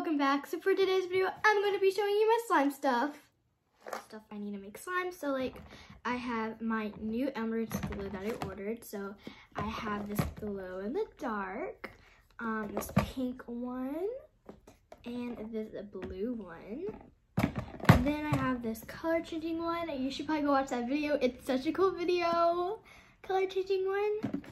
welcome back. So for today's video, I'm going to be showing you my slime stuff. Stuff I need to make slime. So like, I have my new Elmer's glue that I ordered. So I have this glow in the dark, um, this pink one, and this blue one. And then I have this color changing one. You should probably go watch that video. It's such a cool video. Color changing one.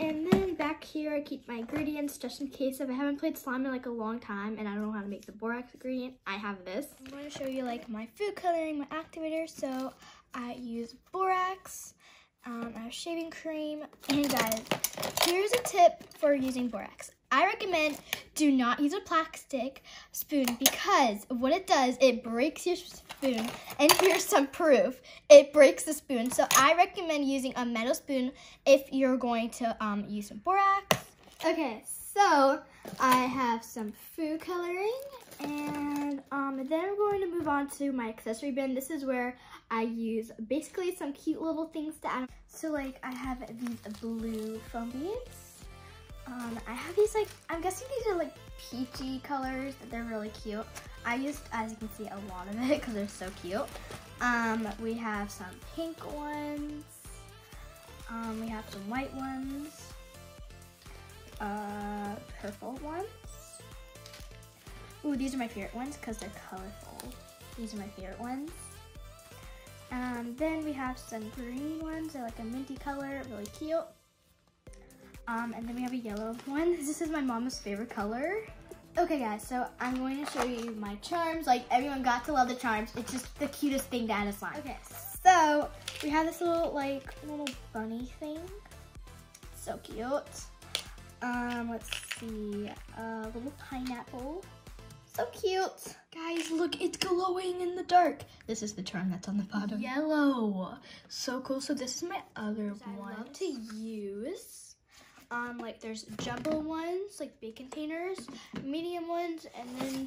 And then back here, I keep my ingredients just in case if I haven't played slime in like a long time and I don't know how to make the borax ingredient, I have this. I'm going to show you like my food coloring, my activator. So I use borax, um, I have shaving cream, and guys, here's a tip for using borax. I recommend do not use a plastic spoon because what it does, it breaks your spoon. And here's some proof. It breaks the spoon. So I recommend using a metal spoon if you're going to um, use some borax. Okay, so I have some food coloring and um, then I'm going to move on to my accessory bin. This is where I use basically some cute little things to add. So like I have these blue foam beads um, I have these like, I'm guessing these are like peachy colors. They're really cute. I used, as you can see, a lot of it because they're so cute. Um, we have some pink ones. Um, we have some white ones. Uh, purple ones. Ooh, these are my favorite ones because they're colorful. These are my favorite ones. Um, then we have some green ones. They're like a minty color, really cute. Um, and then we have a yellow one. This is my mom's favorite color. Okay guys, so I'm going to show you my charms. Like everyone got to love the charms. It's just the cutest thing to add a slime. Okay, so we have this little like little bunny thing. So cute. Um, let's see, a little pineapple. So cute. Guys, look, it's glowing in the dark. This is the charm that's on the bottom. Yellow. So cool. So this is my other one. I love to use. Um, like there's jumbo ones, like big containers, medium ones, and then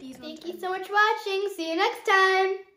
these Thank you so much for watching. See you next time.